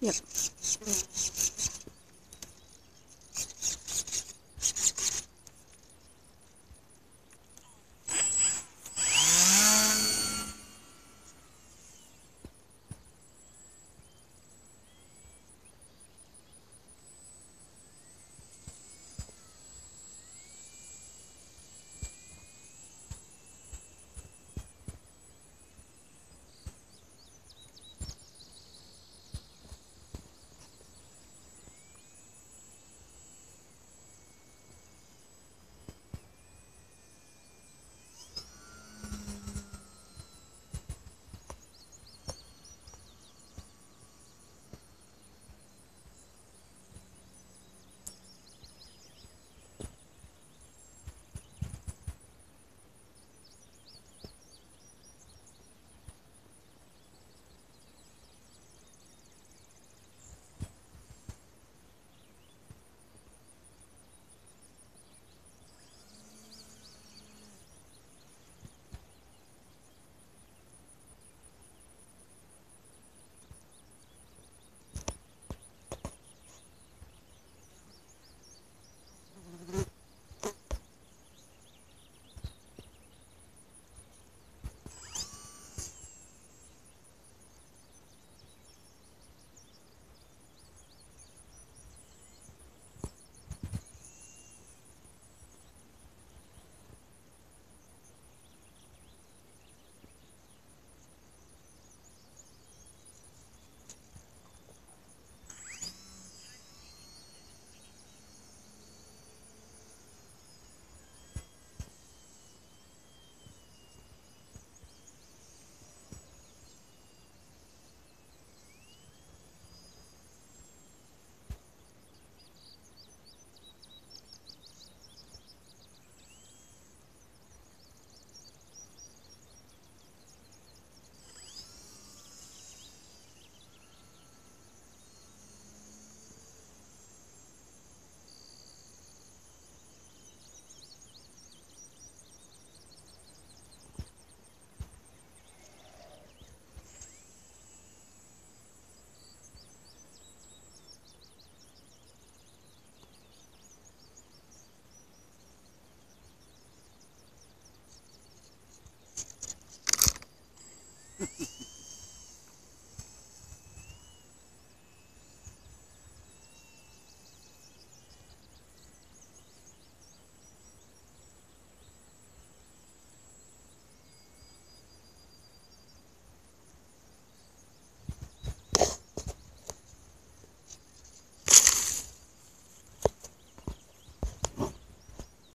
Yep.